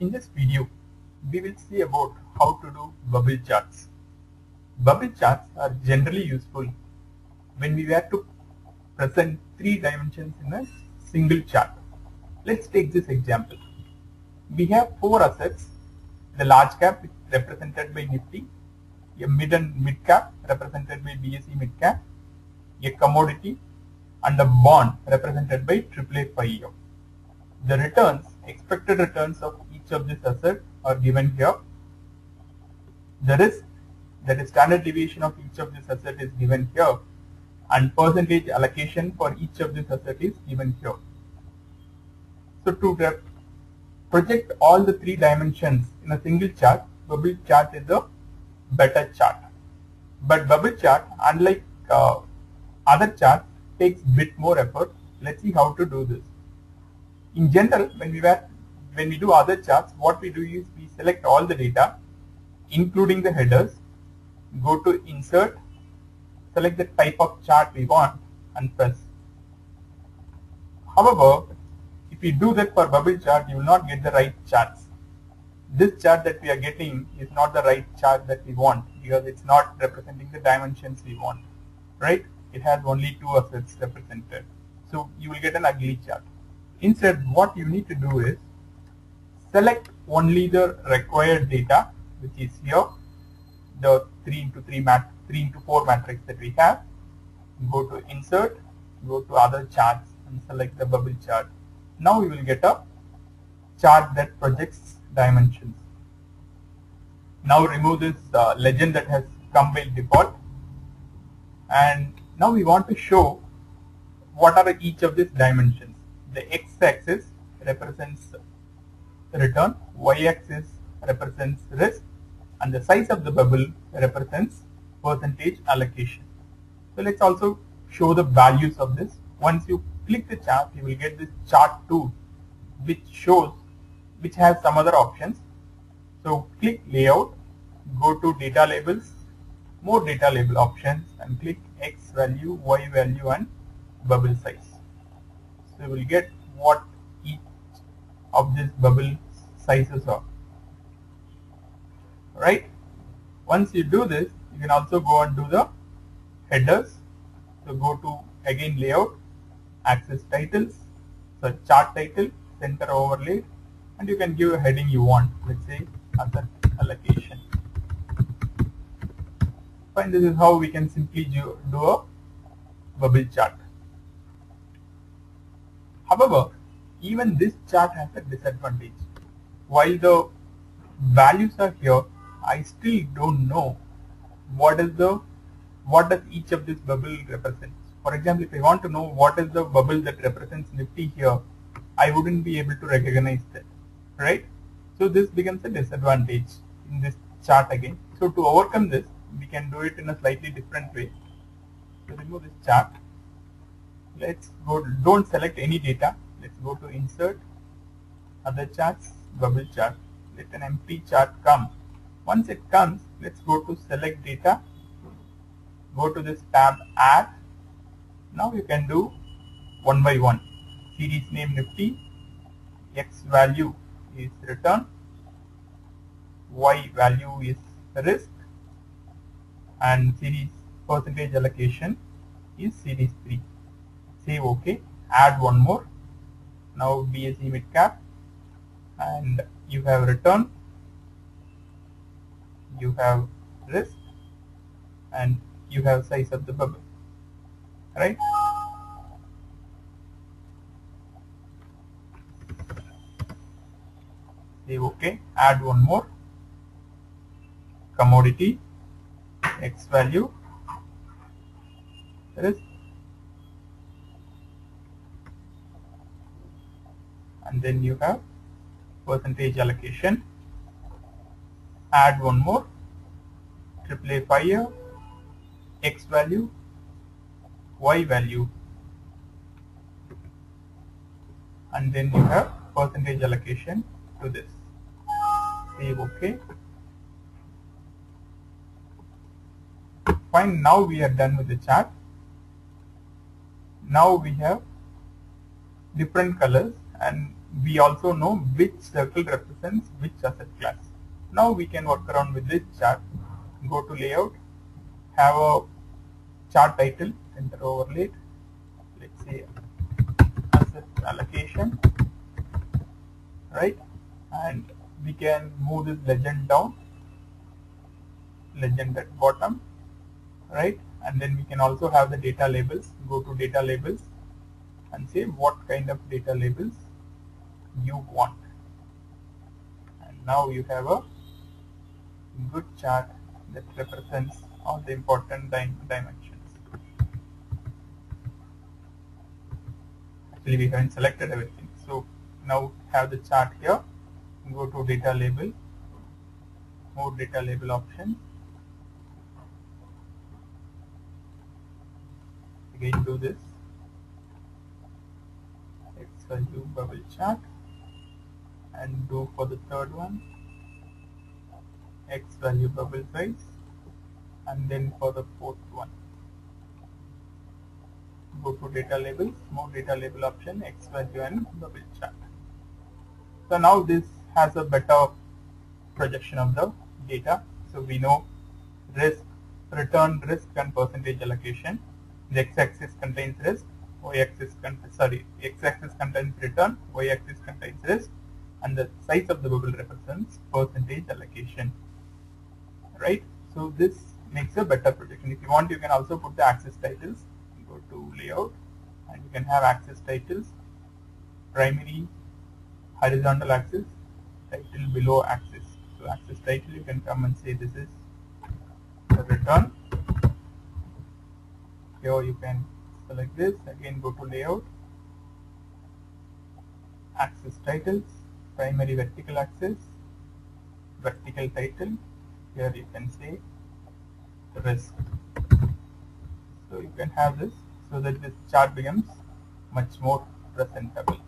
In this video, we will see about how to do bubble charts. Bubble charts are generally useful when we were to present three dimensions in a single chart. Let's take this example. We have four assets, the large cap represented by Nifty, a mid and mid cap represented by BSE mid cap, a commodity and a bond represented by AAA 5 The returns, expected returns of each of these assets are given here. The risk, that is standard deviation of each of these assets is given here and percentage allocation for each of these assets is given here. So to project all the three dimensions in a single chart, bubble chart is a better chart. But bubble chart, unlike uh, other charts, takes bit more effort. Let's see how to do this. In general, when we were when we do other charts, what we do is we select all the data, including the headers, go to insert, select the type of chart we want and press. However, if you do that for bubble chart, you will not get the right charts. This chart that we are getting is not the right chart that we want because it's not representing the dimensions we want, right? It has only two assets represented. So you will get an ugly chart. Instead, what you need to do is select only the required data, which is here, the 3 into 3 mat 3 into 4 matrix that we have. Go to insert, go to other charts and select the bubble chart. Now we will get a chart that projects dimensions. Now remove this uh, legend that has come by default and now we want to show what are each of these dimensions. The x-axis represents return, y-axis represents risk and the size of the bubble represents percentage allocation. So let's also show the values of this. Once you click the chart, you will get this chart tool which shows, which has some other options. So click layout, go to data labels, more data label options and click X value, Y value and bubble size. So you will get what of this bubble sizes are. Right? Once you do this, you can also go and do the headers. So go to again layout, axis titles, so chart title, center overlay, and you can give a heading you want. Let's say asset allocation. Fine, this is how we can simply do, do a bubble chart. However, even this chart has a disadvantage. While the values are here, I still don't know what is the what does each of this bubble represent. For example, if I want to know what is the bubble that represents Nifty here, I wouldn't be able to recognize that, right? So this becomes a disadvantage in this chart again. So to overcome this, we can do it in a slightly different way. So remove this chart. Let's go, don't select any data. Let's go to insert, other charts, bubble chart. Let an empty chart come. Once it comes, let's go to select data. Go to this tab add. Now you can do one by one. Series name Nifty, X value is return, Y value is risk, and series percentage allocation is series 3. Save OK, add one more. Now BSE mid cap. And you have return, you have risk. And you have size of the bubble, right? Save OK, add one more. Commodity, X value, risk and then you have percentage allocation. Add one more. AAA fire X value Y value. And then you have percentage allocation to this. Save OK fine now we are done with the chart. Now we have different colors and we also know which circle represents which asset class. Now we can work around with this chart. Go to layout, have a chart title, enter overlay. Let's say asset allocation, right? And we can move this legend down, legend at bottom, right? And then we can also have the data labels. Go to data labels and say what kind of data labels you want. And now you have a good chart that represents all the important dim dimensions. Actually, we haven't selected everything. So now have the chart here. Go to data label, more data label options. Again, do this. Value bubble chart and do for the third one. X value bubble size and then for the fourth one. Go to data labels more data label option x value and bubble chart. So now this has a better projection of the data. So we know risk return risk and percentage allocation. The x-axis contains risk y-axis sorry x-axis contains return y-axis contains risk and the size of the bubble represents percentage allocation. Right? So this makes a better projection. If you want you can also put the axis titles. Go to layout. And you can have axis titles. Primary horizontal axis. Title below axis. So axis title you can come and say this is the return. Here you can select this. Again go to layout. Axis titles primary vertical axis, vertical title, here you can say risk. So you can have this so that this chart becomes much more presentable.